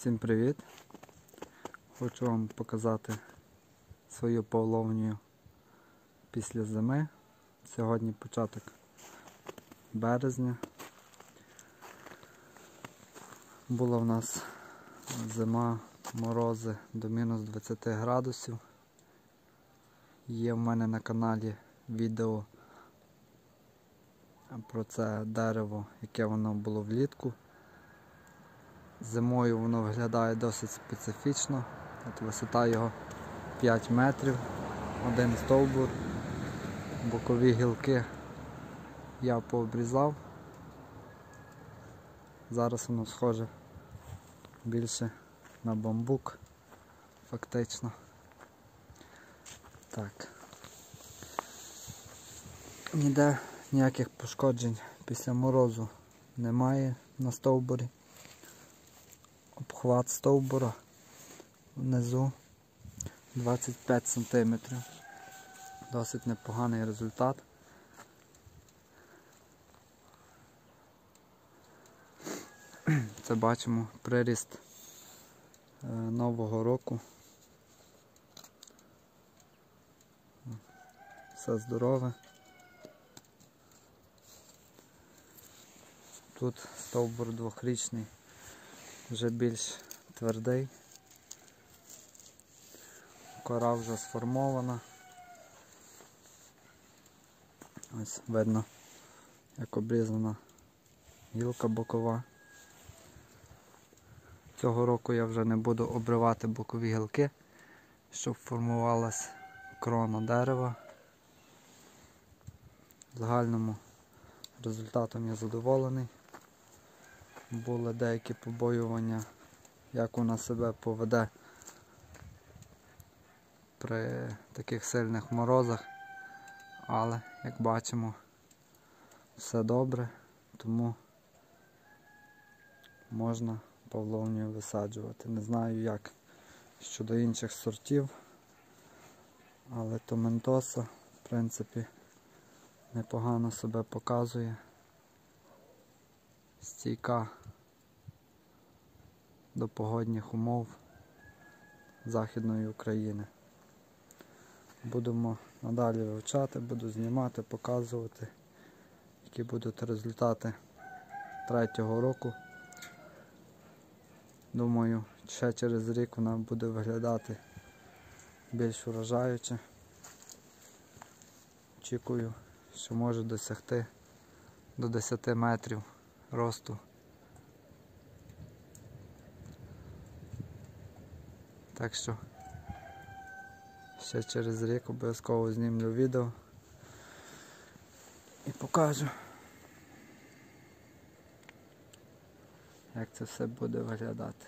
Всім привіт! Хочу вам показати свою половню після зими. Сьогодні початок березня. Була в нас зима, морози до мінус 20 градусів. Є в мене на каналі відео про це дерево, яке воно було влітку. Зимою воно виглядає досить специфічно. От Висота його 5 метрів, один стовбур, бокові гілки я пообрізав. Зараз воно схоже більше на бамбук, фактично. Так. Ніде ніяких пошкоджень після морозу немає на стовбурі обхват стовбура внизу 25 см. Досить непоганий результат. Це бачимо приріст е, нового року. Все здорове. Тут стовбур двохрічний вже більш твердий. Кора вже сформована. Ось видно, як обрізана гілка бокова. Цього року я вже не буду обривати бокові гілки, щоб формувалась крона дерева. Загальному результатом я задоволений були деякі побоювання, як вона себе поведе при таких сильних морозах, але, як бачимо, все добре, тому можна павловнію висаджувати. Не знаю як щодо інших сортів, але томентоса, в принципі, непогано себе показує. Стійка до погодних умов Західної України. Будемо надалі вивчати, буду знімати, показувати, які будуть результати третього року. Думаю, ще через рік вона буде виглядати більш вражаюче. Очікую, що може досягти до 10 метрів росту. Так що ще через рік обов'язково знімлю відео і покажу, як це все буде виглядати.